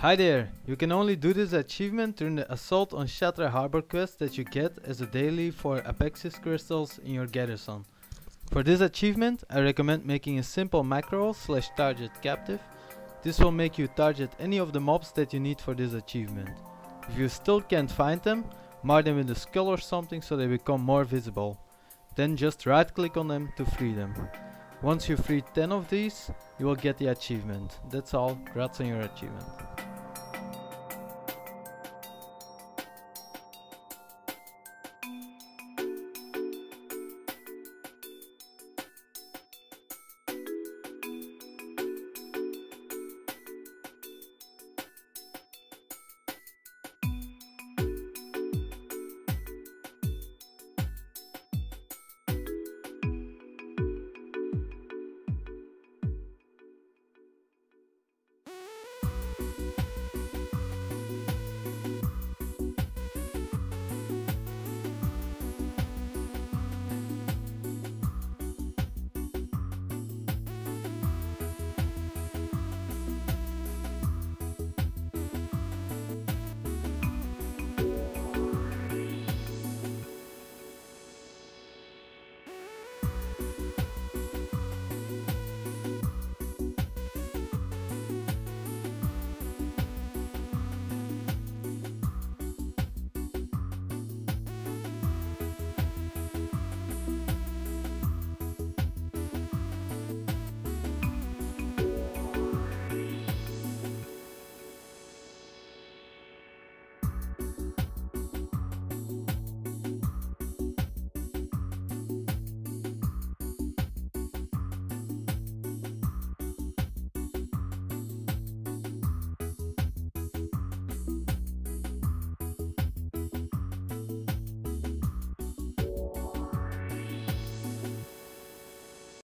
Hi there! You can only do this achievement during the Assault on Shattrath Harbor quest that you get as a daily for Apexis crystals in your garrison. For this achievement, I recommend making a simple macro slash target captive. This will make you target any of the mobs that you need for this achievement. If you still can't find them, mark them with a skull or something so they become more visible. Then just right click on them to free them. Once you free 10 of these, you will get the achievement. That's all, congrats on your achievement.